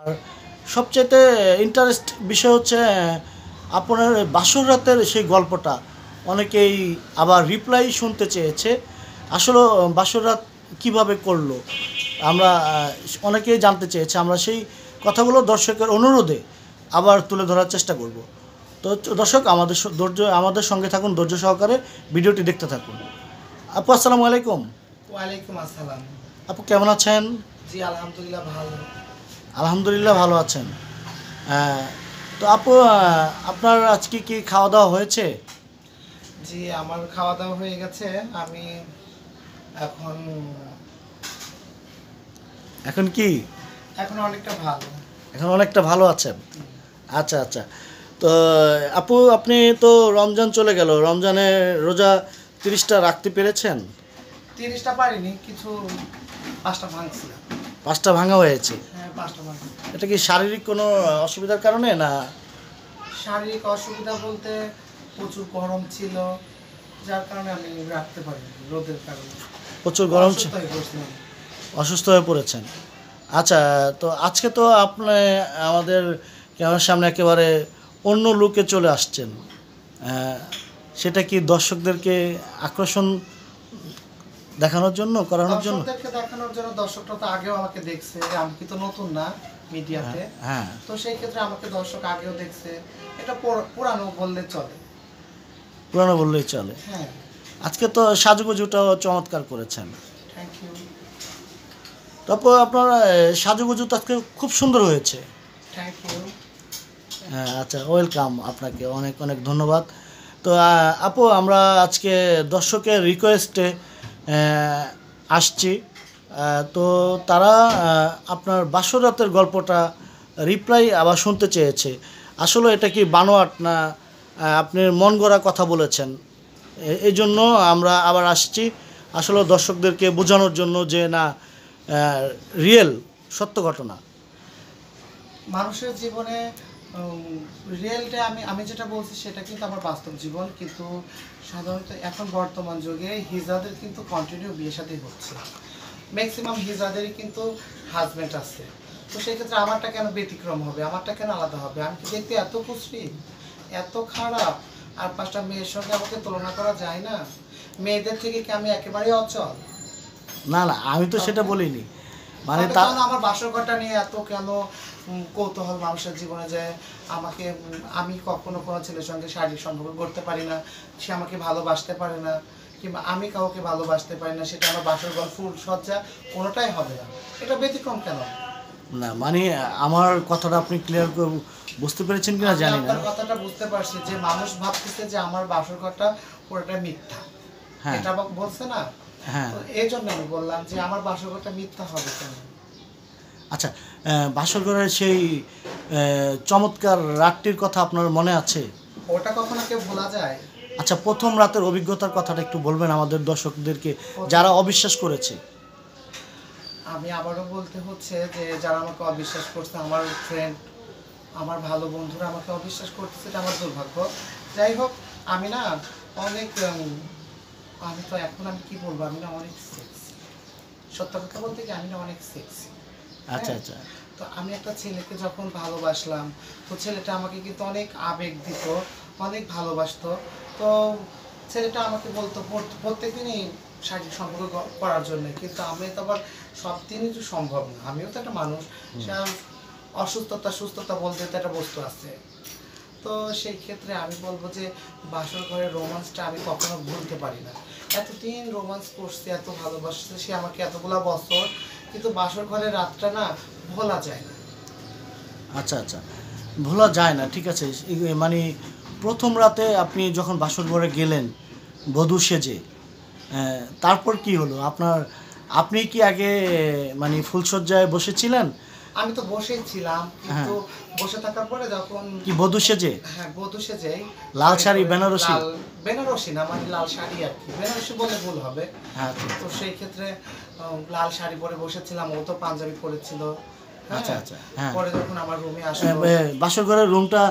আর সবচেয়ে ইন্টারেস্ট বিষয় হচ্ছে আপনার বাসর রাতের সেই গল্পটা। অনেকেই আবার রিপ্লাই শুনতে চেয়েছে আসলে বাসর রাত কীভাবে করল? আমরা অনেকেই জানতে চেয়েছে আমরা সেই কথাগুলো দর্শকের অনুরোধে আবার তুলে ধরার চেষ্টা করব। তো দর্শক আমাদের ধৈর্য আমাদের সঙ্গে থাকুন ধৈর্য সহকারে ভিডিওটি দেখতে থাকুন। আপু আসসালামু আলাইকুম। ওয়ালাইকুম আসসালাম। আপু কেমন আছেন? জি আলহামদুলিল্লাহ ভালো। আলহামদুলিল্লাহ ভালো আছেন। তো আপু আপনার আজকে কি খাওয়া দাওয়া হয়েছে? জি আমার খাওয়া দাওয়া হয়ে গেছে। আমি এখন এখন কি? এখন অনেকটা ভালো। এখন অনেকটা ভালো আছেন? আচ্ছা আচ্ছা। তো আপু আপনি তো রমজান চলে গেল। রমজানে রোজা তিরিশটা রাখতে পেরেছেন? তিরিশটা পারিনি কিছু পাঁচটা ভাঙছিলাম। পাঁচটা ভাঙা হয়েছে। হ্যাঁ। এটা কি শারীরিক কোনো অসুবিধার কারণে না? শারীরিক অসুবিধা বলতে প্রচুর গরম ছিল যার কারণে আমি রাখতে পারিনি রোদের কারণে। প্রচুর গরম ছিল। অসুস্থ হয়ে পড়েছেন। আচ্ছা তো আজকে তো আপনি আমাদের ক্যামেরার সামনে একেবারে অন্য লুকে চলে আসছেন। সেটা কি দর্শকদেরকে আকর্ষণ দেখানোর জন্য করানোর জন্য? দেখানোর জন্য দর্শকরা তো আগেও আমাকে দেখছে আমি কি তো নতুন না মিডিয়াতে। হ্যাঁ তো সেই ক্ষেত্রে আমাকে দর্শক আগেও দেখছে এটা পুরানো বললে চলে। পুরানো বললেই চলে। হ্যাঁ। আজকে তো সাজুগুজুটাও চমৎকার করেছেন। থ্যাংক ইউ তারপর আপনার সাজুগুজু তো আজকে খুব সুন্দর হয়েছে। থ্যাংক ইউ হ্যাঁ আচ্ছা ওয়েলকাম আপনাকে। অনেক অনেক ধন্যবাদ। তো আপু আমরা আজকে দর্শকের রিকোয়েস্টে আসছি। তো তারা আপনার বাসরাতের গল্পটা রিপ্লাই আবার শুনতে চেয়েছে। আসলে এটা কি বানোয়াট না আপনি মন গড়া কথা বলেছেন? এই জন্য আমরা আবার আসছি। আসলে দর্শকদেরকে বোঝানোর জন্য যে না রিয়েল সত্য ঘটনা। মানুষের জীবনে রিয়েলটা আমি আমি যেটা বলছি সেটা কিন্তু আমার বাস্তব জীবন কিন্তু সাধারণত এখন বর্তমান যুগে হিজাদের কিন্তু কন্টিনিউ বিয়ে সাথে হচ্ছে। ম্যাক্সিমাম হিজাদেরই কিন্তু হাজব্যান্ড আছে। তো সেক্ষেত্রে আমারটা কেন ব্যতিক্রম হবে? আমারটা কেন আলাদা হবে? আমি দেখতে এত কুশ্রী এত খারাপ? আর পাঁচটা মেয়ের সঙ্গে আমাকে তুলনা করা যায় না? মেয়েদের থেকে কি আমি একেবারেই অচল? না না আমি তো সেটা বলিনি। মানে আমার বাসর ঘরটা নিয়ে এত কেন কৌতূহল মানুষের জীবনে যে আমাকে আমি কখনো কোনো ছেলের সঙ্গে শারীরিক সম্পর্ক করতে পারি না। সে আমাকে ভালোবাসতে পারে না কিংবা আমি কাউকে ভালোবাসতে পারি না সেটা আমার বাসর ফুল সজ্জা কোনোটাই হবে না। এটা ব্যতিক্রম কেন? না মানে আমার কথাটা আপনি ক্লিয়ার বুঝতে পেরেছেন কিনা জানি না। কথাটা বুঝতে পারছি যে মানুষ ভাবতেছে যে আমার বাসর ঘরটা পুরোটা মিথ্যা। হ্যাঁ। এটা বলছে না? হ্যাঁ। এই জন্য আমি বললাম যে আমার বাসর ঘরটা মিথ্যা হবে কেন? আচ্ছা আহ, বাসরঘরের সেই চমৎকার রাতটির কথা আপনার মনে আছে? ওটা কখনো কেউ ভোলা যায়? আচ্ছা প্রথম রাতের অভিজ্ঞতার কথাটা একটু বলবেন আমাদের দর্শকদেরকে যারা অবিশ্বাস করেছে। আমি আবারও বলতে হচ্ছে যে যারা আমাকে অবিশ্বাস করছে আমার ফ্রেন্ড আমার ভালো বন্ধুরা আমাকে অবিশ্বাস করতেছে এটা আমার দুর্ভাগ্য। যাই হোক আমি না অনেক আমি তো এখন আমি কি বলব? আমি না অনেক সেক্সি সত্য কথা বলতে কি আমি না অনেক সেক্সি আচ্ছা হ্যাঁ। আচ্ছা। তো আমি একটা ছেলেকে যখন ভালোবাসলাম তো ছেলেটা আমাকে কিন্তু অনেক আবেগ দিত অনেক ভালোবাসতো। তো ছেলেটা আমাকে বলতো প্রত- প্রত্যেকদিনই শারীরিক সম্পর্ক করার জন্য। কিন্তু আমি তো আবার সব দিনই তো সম্ভব না। আমিও তো একটা মানুষ। অসুস্থতা সুস্থতা বলতে তো একটা বস্তু আছে। তো সেই ক্ষেত্রে আমি বলব যে বাসর ঘরের রোমান্সটা আমি কখনো ভুলতে পারি না। এতদিন রোমান্স করছে এত ভালোবাসছে সে আমাকে এতগুলা বছর কিন্তু বাসর ঘরের রাতটা না ভোলা যায় না। আচ্ছা আচ্ছা। ভোলা যায় না, ঠিক আছে। মানে প্রথম রাতে আপনি যখন বাসর ঘরে গেলেন, বধূ সেজে তারপর কি হলো? আপনার, আপনি কি আগে মানে ফুলশয্যায় বসেছিলেন? আমি তো বসেই ছিলাম কিন্তু বসে থাকার পরে যখন কি বধূ সেজে? হ্যাঁ বধূ সেজেই। লাল শাড়ি, বেনারসি? বেনারসি না মানে লাল শাড়ি আর কি। বেনারসি বলে ভুল হবে। হ্যাঁ তো সেই ক্ষেত্রে লাল শাড়ি পরে বসেছিলাম ও তো পাঞ্জাবি পরেছিল। হ্যাঁ। আচ্ছা, আচ্ছা, হ্যাঁ। পরে যখন আমার রুমে আসলো বাসর ঘরের রুমটা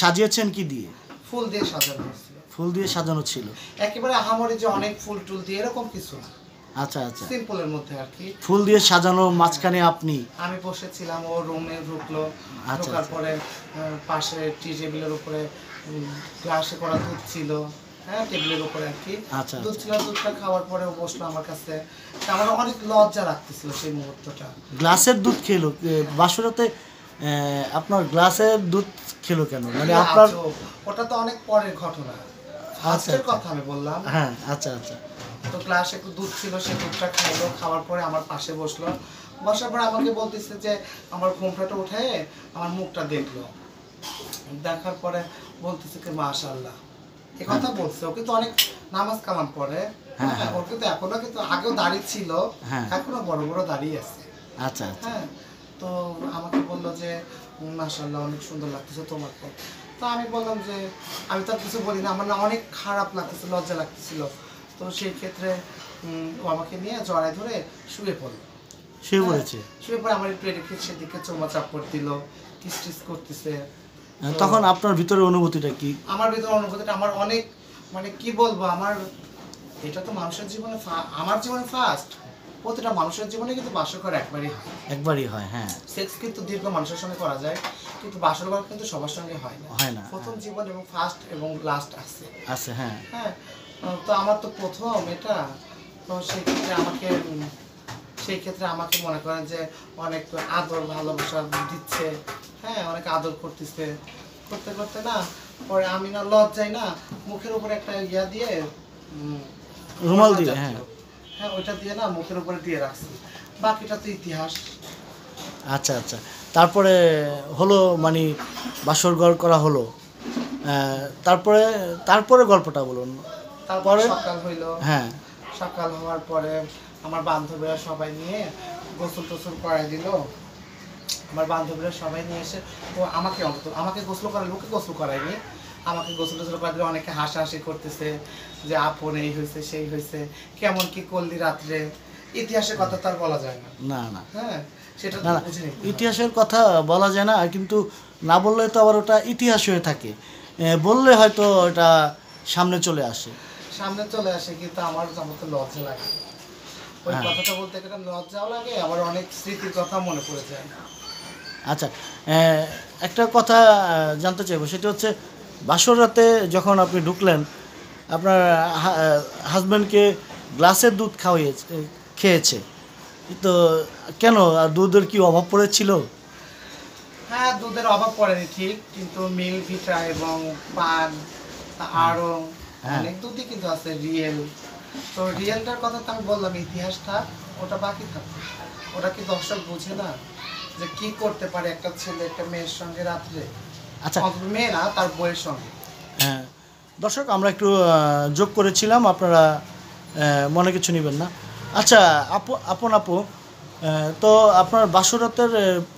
সাজিয়েছেন কি দিয়ে? ফুল দিয়ে সাজানো ফুল দিয়ে সাজানো ছিল। একেবারে আহামরি যে অনেক ফুল টুল দিয়ে এরকম কিছু না। আচ্ছা আচ্ছা। সিম্পলের মধ্যে আর কি। ফুল দিয়ে সাজানো মাঝখানে আপনি? আমি বসেছিলাম ও রুমে ঢুকলো। আচ্ছা, ঢোকার আচ্ছা। পরে পাশে টি টেবিলের উপরে গ্লাসে করা দুধ ছিল। হ্যাঁ টেবিলের উপরে আর কি। আচ্ছা, দুধ। ছিল দুধটা খাওয়ার পরে ও বসল আমার কাছে। আমার অনেক লজ্জা লাগতেছিল সেই মুহূর্তটা। গ্লাসের দুধ খেলো? বাসরাতে আপনার গ্লাসের দুধ খেলো কেন? মানে আপনার ওটা তো অনেক পরের ঘটনা। ফার্স্টের। কথা আমি বললাম। হ্যাঁ আচ্ছা আচ্ছা। তো গ্লাসে একটু দুধ ছিল সেই দুধটা খাইলো খাওয়ার পরে আমার পাশে বসল। বসার পরে আমাকে বলতেছে যে আমার ঘুমটাটা উঠে আমার মুখটা দেখল। দেখার পরে বলতেছে কি মাশাল্লাহ এ কথা বলছে। ও কিন্তু অনেক নামাজ কালাম পরে হ্যাঁ, হ্যাঁ ওর কিন্তু এখনও কিন্তু আগেও দাঁড়িয়ে ছিল হ্যাঁ। এখনও বড় বড় দাঁড়িয়ে আছে। আচ্ছা আচ্ছা। হ্যাঁ তো আমাকে বলল যে মাশাল্লাহ অনেক সুন্দর লাগতেছে তোমাকে। তো আমি বললাম যে আমি তো কিছু বলি না আমার না অনেক খারাপ লাগতেছে লজ্জা লাগতেছিল। তো সেই ক্ষেত্রে ও আমাকে নিয়ে জড়ায় ধরে শুয়ে পড়ল। সে বলেছে শুয়ে পড়ে আমার একটু এদিকে সেদিকে চোমা চাপড় দিল কিস টিস করতেছে। তখন আপনার ভিতরে অনুভূতিটা কি? আমার ভিতরে অনুভূতিটা আমার অনেক মানে কি বলব আমার এটা তো মানুষের জীবনে আমার জীবনে ফার্স্ট প্রতিটা মানুষের জীবনে কিন্তু বাসরঘর একবারই হয়। একবারই হয় হ্যাঁ। সেক্স কিন্তু দীর্ঘ মানুষের সঙ্গে করা যায় কিন্তু বাসর ঘর কিন্তু সবার সঙ্গে হয় না। হয় না প্রথম জীবন এবং ফার্স্ট এবং লাস্ট আছে। আছে হ্যাঁ। হ্যাঁ তো আমার তো প্রথম এটা। তো সেই ক্ষেত্রে আমাকে সেই ক্ষেত্রে আমাকে মনে করেন যে অনেক আদর ভালোবাসা দিচ্ছে। হ্যাঁ অনেক আদর করতেছে। করতে করতে না পরে আমি না লজ্জাই না মুখের উপরে একটা ইয়া দিয়ে রুমাল দিয়ে হ্যাঁ। হ্যাঁ ওইটা দিয়ে না মুখের উপরে দিয়ে রাখছি। বাকিটা তো ইতিহাস। আচ্ছা আচ্ছা। তারপরে হলো মানে বাসরঘর করা হলো। তারপরে তারপরে গল্পটা বলুন। তারপরে পরে? সকাল হইল। হ্যাঁ। সকাল হওয়ার পরে আমার বান্ধবীরা সবাই নিয়ে গোসল টোসল করাই দিল। আমার বান্ধবীরা সবাই নিয়ে এসে ও আমাকে অন্তত আমাকে গোসল করার লোকে গোসল করায়নি। আমাকে গোসল টোসল করাই দিলে অনেকে হাসাহাসি করতেছে যে আপন এই হয়েছে সেই হয়েছে কেমন কি করলি রাত্রে? ইতিহাসের কথা তার বলা যায় না। না না। হ্যাঁ সেটা ইতিহাসের কথা বলা যায় না কিন্তু না বললে তো আবার ওটা ইতিহাস হয়ে থাকে। বললে হয়তো এটা সামনে চলে আসে। সামনে চলে আসে কিন্তু আমার আমার তো লজ্জা লাগে ওই হ্যাঁ। কথাটা বলতে গেলে লজ্জাও লাগে আবার অনেক স্মৃতির কথা মনে পড়ে যায় আচ্ছা একটা কথা জানতে চাইব সেটা হচ্ছে বাসর রাতে যখন আপনি ঢুকলেন আপনার হাজব্যান্ডকে গ্লাসের দুধ খাওয়িয়েছে খেয়েছে তো কেন আর দুধের কি অভাব পড়েছিল হ্যাঁ দুধের অভাব পড়েনি ঠিক কিন্তু মিল ভিটা এবং পান আরও। অনেক দুধই কিন্তু আছে রিয়েল তো রিয়েলটার কথা তো আমি বললাম ইতিহাসটা ওটা বাকি থাকে। ওটা কি দর্শক বুঝে না যে কি করতে পারে একটা ছেলে একটা মেয়ের সঙ্গে রাত্রে? আচ্ছা। মেয়ে না তার বইয়ের সঙ্গে। হ্যাঁ। দর্শক আমরা একটু যোগ করেছিলাম আপনারা মনে কিছু নেবেন না। আচ্ছা আপু আপন আপু তো আপনার বাসরাতের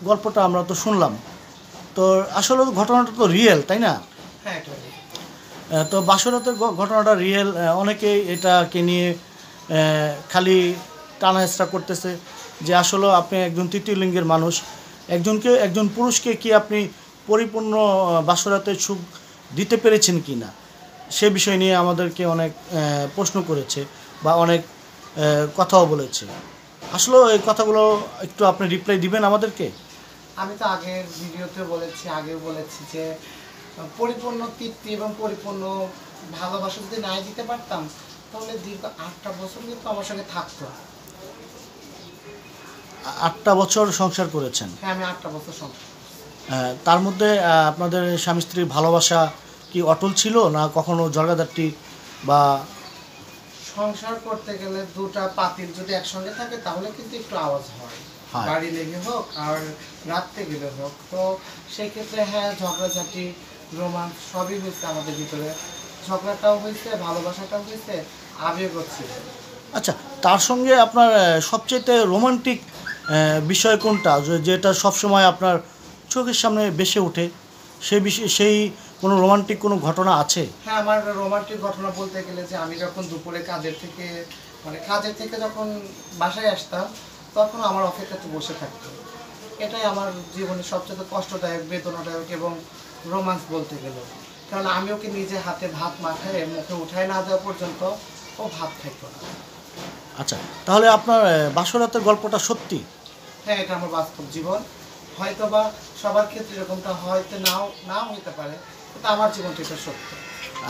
গল্পটা আমরা তো শুনলাম। তো আসলে ঘটনাটা তো রিয়েল তাই না? হ্যাঁ তো বাসরাতের ঘটনাটা রিয়েল অনেকেই এটাকে নিয়ে খালি টানা হেঁচড়া করতেছে যে আসলে আপনি একজন তৃতীয় লিঙ্গের মানুষ, একজনকে, একজন পুরুষকে কি আপনি পরিপূর্ণ বাসরাতের সুখ দিতে পেরেছেন কি না সে বিষয় নিয়ে আমাদেরকে অনেক প্রশ্ন করেছে বা অনেক কথাও বলেছে। আসলে এই কথাগুলো একটু আপনি রিপ্লাই দিবেন আমাদেরকে? আমি তো আগের ভিডিওতে বলেছি, আগেও বলেছি যে পরিপূর্ণ তৃপ্তি এবং পরিপূর্ণ ভালোবাসা যদি নাই দিতে পারতাম তাহলে দীর্ঘ আটটা বছর কিন্তু আমার সঙ্গে থাকতো। আটটা বছর সংসার করেছেন? হ্যাঁ আমি আটটা বছর আহ, তার মধ্যে আপনাদের স্বামী স্ত্রীর ভালোবাসা কি অটল ছিল না কখনো জলগাদারটি বা সংসার করতে গেলে দুটা পাতিল যদি একসঙ্গে থাকে তাহলে কিন্তু একটু আওয়াজ হয়। হয়। বাড়ি লেগে হোক আর রাত্রে গেলে হোক। তো সেক্ষেত্রে হ্যাঁ ঝগড়াঝাটি রোমান্স সবই হয়েছে আমাদের ভিতরে। ঝগড়াটাও হয়েছে ভালোবাসাটাও হয়েছে আবেগও ছিল আচ্ছা তার সঙ্গে আপনার সবচেয়ে রোমান্টিক বিষয় কোনটা? যেটা সবসময় আপনার চোখের সামনে বেসে ওঠে সেই বিষয়ে সেই কোনো রোমান্টিক কোনো ঘটনা আছে? হ্যাঁ আমার রোমান্টিক ঘটনা বলতে গেলে যে আমি যখন দুপুরে কাজের থেকে মানে কাজের থেকে যখন বাসায় আসতাম তখন আমার অপেক্ষাতে বসে থাকতো এটাই আমার জীবনের সবচেয়ে কষ্টদায়ক বেদনাদায়ক এবং রোমান্স বলতে গেলে। কারণ আমি ওকে নিজে হাতে ভাত মাখায় মুখে উঠায় না দেওয়া পর্যন্ত ও ভাত খাইতো না। আচ্ছা তাহলে আপনার বাসরাতের গল্পটা সত্যি? হ্যাঁ এটা আমার বাস্তব জীবন। হয়তো বা সবার ক্ষেত্রে এরকমটা হয়তো নাও নাও হইতে পারে কিন্তু আমার জীবনটা এটা সত্য।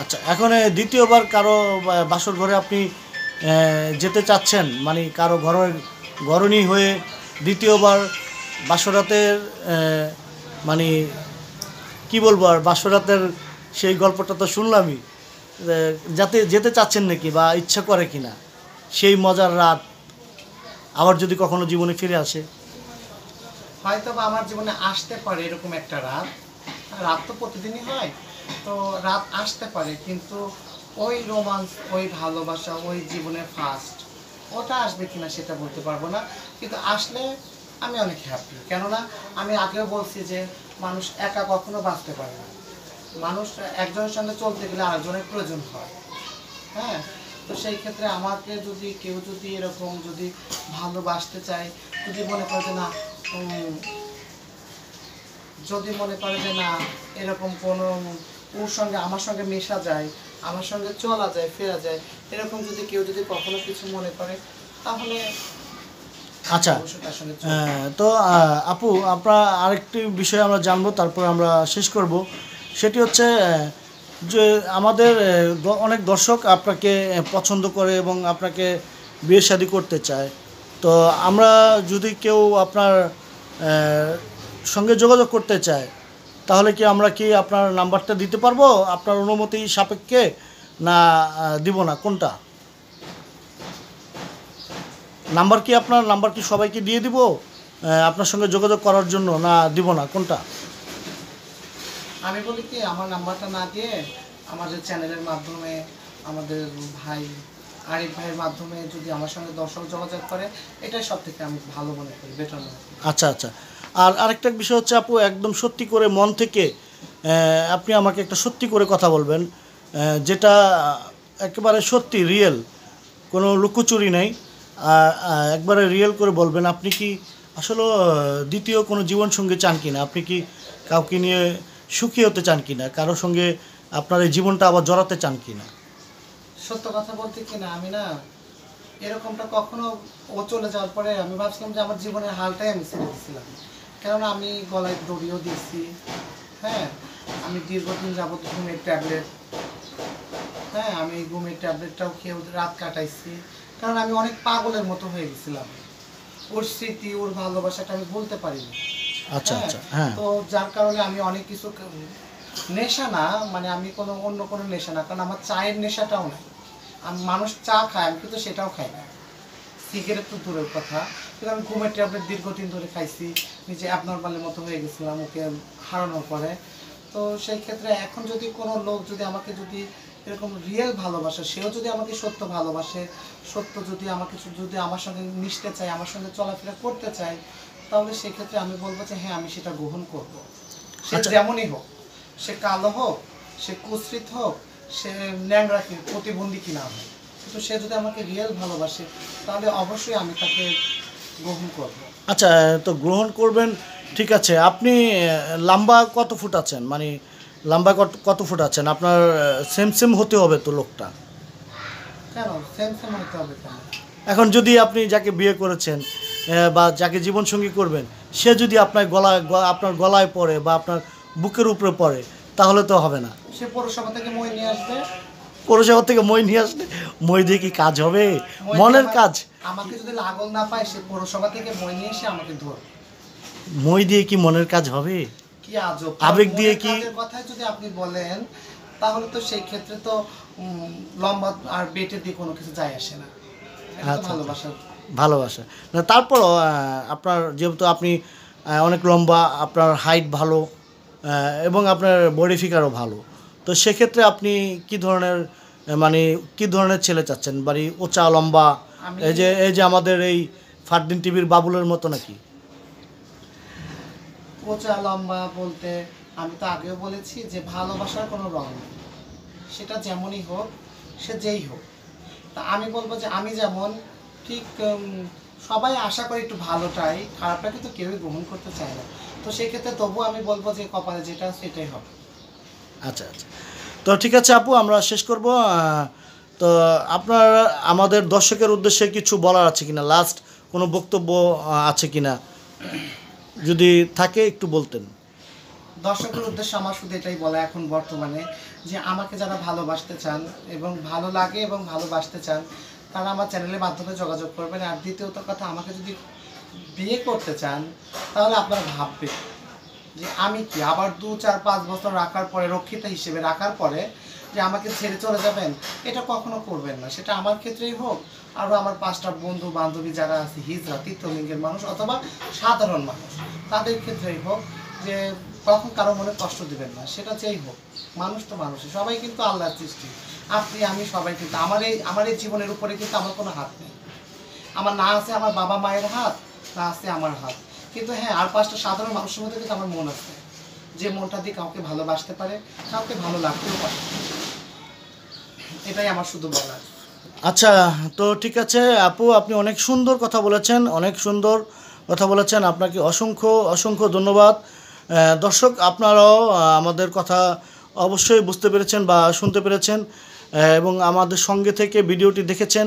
আচ্ছা এখন দ্বিতীয়বার কারও বাসর ঘরে আপনি যেতে চাচ্ছেন মানে কারও ঘরের ঘরণী হয়ে দ্বিতীয়বার বাসরাতের মানে কি বলব আর, বাসরাতের সেই গল্পটা তো শুনলামই যাতে, যেতে চাচ্ছেন নাকি বা ইচ্ছা করে কিনা, সেই মজার রাত আবার যদি কখনো জীবনে ফিরে আসে। হয়তো বা আমার জীবনে আসতে পারে এরকম একটা রাত রাত তো প্রতিদিনই হয়, তো রাত আসতে পারে, কিন্তু ওই রোমান্স, ওই ভালোবাসা, ওই জীবনের ফার্স্ট ওটা আসবে কিনা সেটা বলতে পারব না, কিন্তু আসলে আমি অনেক হ্যাপি কেননা আমি আগেও বলছি যে মানুষ একা কখনো বাঁচতে পারে না। মানুষ একজনের সঙ্গে চলতে গেলে আরেকজনের প্রয়োজন হয়। হ্যাঁ? তো সেই ক্ষেত্রে আমাকে যদি, কেউ যদি এরকম যদি ভালোবাসতে চায়, যদি মনে করে যে না যদি মনে করে যে না, এরকম কোনো ওর সঙ্গে, আমার সঙ্গে মেশা যায়, আমার সঙ্গে চলা যায়, ফেরা যায়, এরকম যদি কেউ যদি কখনো কিছু মনে করে, তাহলে আচ্ছা তো আপু, আমরা আরেকটি বিষয় আমরা জানব, তারপর আমরা শেষ করব। সেটি হচ্ছে যে আমাদের অনেক দর্শক আপনাকে পছন্দ করে এবং আপনাকে বিয়ে শাদী করতে চায়। তো আমরা যদি কেউ আপনার সঙ্গে যোগাযোগ করতে চায়, তাহলে কি আমরা কি আপনার নাম্বারটা দিতে পারব? আপনার অনুমতি সাপেক্ষে? না দিব না, কোনটা? নাম্বার কি আপনার? নাম্বার কি সবাইকে দিয়ে দিব? আপনার সঙ্গে যোগাযোগ করার জন্য? না দিব না কোনটা? আমি বলি কি আমার নাম্বারটা না দিয়ে আমাদের চ্যানেলের মাধ্যমে আমাদের ভাই আরিফ ভাইয়ের মাধ্যমে যদি আমার সঙ্গে দর্শক যোগাযোগ করে এটাই সব থেকে আমি ভালো মনে করি বেটার মনে করি। আচ্ছা আচ্ছা। আর আরেকটা বিষয় হচ্ছে আপু একদম সত্যি করে মন থেকে আপনি আমাকে একটা সত্যি করে কথা বলবেন যেটা একেবারে সত্যি রিয়েল কোনো লুকোচুরি নেই। একবারে রিয়েল করে বলবেন, আপনি কি আসলে দ্বিতীয় কোনো জীবনসঙ্গী চান কিনা? আপনি কি কাউকে নিয়ে সুখী হতে চান কিনা? কারোর সঙ্গে আপনার এই জীবনটা আবার জড়াতে চান কিনা? সত্য কথা বলতে কি না, আমি না এরকমটা কখনো ও চলে যাওয়ার পরে আমি ভাবছিলাম যে আমার জীবনের হালটাই আমি ছেড়ে দিয়েছিলাম কেননা আমি গলায় দড়িও দিয়েছি হ্যাঁ? আমি দীর্ঘদিন যাবত ঘুমের ট্যাবলেট হ্যাঁ? আমি ঘুমের ট্যাবলেটটাও খেয়ে রাত কাটাইছি। কারণ আমি অনেক পাগলের মতো হয়ে গেছিলাম। ওর স্মৃতি ওর ভালোবাসাটা আমি বলতে পারিনি। আচ্ছা হ্যাঁ, আচ্ছা হ্যাঁ। তো যার কারণে আমি অনেক কিছু নেশা না মানে আমি কোনো অন্য কোনো নেশা না কারণ আমার চায়ের নেশাটাও নাই। আমি মানুষ চা খায় আমি কিন্তু সেটাও খাই না। সিগারেট তো দূরের কথা। কিন্তু আমি ঘুমের ট্যাবলেট দীর্ঘদিন ধরে খাইছি নিজে অ্যাবনর্মালের মতো হয়ে গেছিলাম ওকে হারানোর পরে। তো সেই ক্ষেত্রে এখন যদি কোনো লোক যদি আমাকে যদি এরকম রিয়েল ভালোবাসে সেও যদি আমাকে সত্য ভালোবাসে সত্য যদি আমাকে যদি আমার সঙ্গে মিশতে চায় আমার সঙ্গে চলাফেরা করতে চায় তাহলে সেক্ষেত্রে আমি বলব যে হ্যাঁ আমি সেটা গ্রহণ করব সে আচ্ছা। যেমনই হোক সে কালো হোক সে কুশ্রিত হোক সে ন্যাংরা কি প্রতিবন্ধী কিনা হোক কিন্তু সে যদি আমাকে রিয়েল ভালোবাসে তাহলে অবশ্যই আমি তাকে গ্রহণ করব আচ্ছা তো গ্রহণ করবেন ঠিক আছে আপনি লম্বা কত ফুট আছেন? মানে লম্বা কত কত ফুট আছেন? আপনার সেম সেম হতে হবে তো লোকটা? এখন যদি আপনি যাকে বিয়ে করেছেন বা যাকে জীবনসঙ্গী করবেন সে যদি আপনার গলায় আপনার গলায় পড়ে বা আপনার বুকের উপরে পড়ে তাহলে তো হবে না। সে পৌরসভা থেকে মই নিয়ে আসবে। পৌরসভা থেকে মই নিয়ে আসলে মই দিয়ে কি কাজ হবে? মনের কাজ। আমাকে যদি লাগল না পায় সে পৌরসভা থেকে মই নিয়ে এসে আমাকে ধরবে। মই দিয়ে কি মনের কাজ হবে? কি আজব আবেগ দিয়ে কি- কথাই যদি আপনি বলেন তাহলে তো সেই ক্ষেত্রে তো লম্বা আর বেটে দিয়ে কোনো কিছু যায় আসে না। তো আচ্ছা, ভালোবাসা। ভালোবাসা। না তারপরও আপনার যেহেতু আপনি অনেক লম্বা আপনার হাইট ভালো এবং আপনার বডি ফিগারও ভালো তো সেক্ষেত্রে আপনি কি ধরনের মানে কি ধরনের ছেলে চাচ্ছেন? বাড়ি উঁচা লম্বা এই যে এই যে আমাদের এই ফারদিন টিভির বাবুলের মতো নাকি? পোচা লম্বা বলতে আমি তো আগেও বলেছি যে ভালোবাসার কোনো রং নেই। সেটা যেমনই হোক, সে যেই হোক। তা আমি বলব যে আমি যেমন ঠিক সবাই আশা করি একটু ভালোটাই, খারাপটা কিন্তু কেউই গ্রহণ করতে চায় না। তো সেক্ষেত্রে তবু আমি বলব যে কপালে যেটা সেটাই হবে। আচ্ছা আচ্ছা। তো ঠিক আছে আপু, আমরা শেষ করব। তো আপনার, আমাদের দর্শকের উদ্দেশ্যে কিছু বলার আছে কিনা? লাস্ট কোনো বক্তব্য আছে কিনা? যদি থাকে, একটু বলতেন। দর্শকের উদ্দেশ্যে আমার শুধু এটাই বলা এখন বর্তমানে যে, আমাকে যারা ভালোবাসতে চান এবং ভালো লাগে এবং ভালোবাসতে চান, তারা আমার চ্যানেলের মাধ্যমে যোগাযোগ করবেন। আর দ্বিতীয়ত কথা, আমাকে যদি বিয়ে করতে চান, তাহলে আপনারা ভাববেন যে, আমি কি আবার দু চার পাঁচ বছর রাখার পরে, রক্ষিতা হিসেবে রাখার পরে যে আমাকে ছেড়ে চলে যাবেন, এটা কখনো করবেন না। সেটা আমার ক্ষেত্রেই হোক আরও আমার পাঁচটা বন্ধু বান্ধবী যারা আছে হিজরা তীর্থলিঙ্গের মানুষ অথবা সাধারণ মানুষ, তাদের ক্ষেত্রেই হোক যে কখন কারও মনে কষ্ট দিবেন না, সেটা যেই হোক, মানুষ তো মানুষই, সবাই কিন্তু আল্লাহর সৃষ্টি। আপনি, আমি, সবাই কিন্তু, আমার এই আমার এই জীবনের উপরে কিন্তু আমার কোনো হাত নেই। আমার না আছে আমার বাবা মায়ের হাত, না আছে আমার হাত। কিন্তু হ্যাঁ আর পাঁচটা সাধারণ মানুষের মধ্যে কিন্তু আমার মন আছে। যে মনটা দিয়ে কাউকে ভালোবাসতে পারে, কাউকে ভালো লাগতেও পারে এটাই আমার শুধু বলার। আচ্ছা তো ঠিক আছে, আপু, আপনি অনেক সুন্দর কথা বলেছেন, অনেক সুন্দর কথা বলেছেন, আপনাকে অসংখ্য অসংখ্য ধন্যবাদ। দর্শক, আপনারাও আমাদের কথা অবশ্যই বুঝতে পেরেছেন বা শুনতে পেরেছেন এবং আমাদের সঙ্গে থেকে ভিডিওটি দেখেছেন।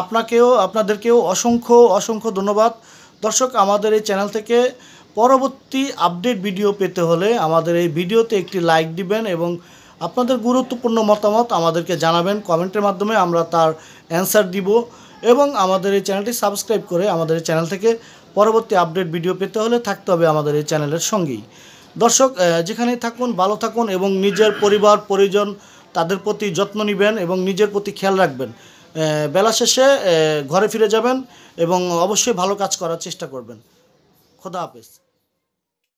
আপনাকেও, আপনাদেরকেও অসংখ্য অসংখ্য ধন্যবাদ। দর্শক, আমাদের এই চ্যানেল থেকে পরবর্তী আপডেট ভিডিও পেতে হলে আমাদের এই ভিডিওতে একটি লাইক দিবেন এবং আপনাদের গুরুত্বপূর্ণ মতামত আমাদেরকে জানাবেন। কমেন্টের মাধ্যমে আমরা তার অ্যান্সার দিব এবং আমাদের এই চ্যানেলটি সাবস্ক্রাইব করে আমাদের এই চ্যানেল থেকে পরবর্তী আপডেট ভিডিও পেতে হলে থাকতে হবে আমাদের এই চ্যানেলের সঙ্গেই। দর্শক যেখানেই থাকুন, ভালো থাকুন এবং নিজের পরিবার, পরিজন তাদের প্রতি যত্ন নেবেন এবং নিজের প্রতি খেয়াল রাখবেন। বেলা শেষে ঘরে ফিরে যাবেন এবং অবশ্যই ভালো কাজ করার চেষ্টা করবেন। খোদা হাফেজ।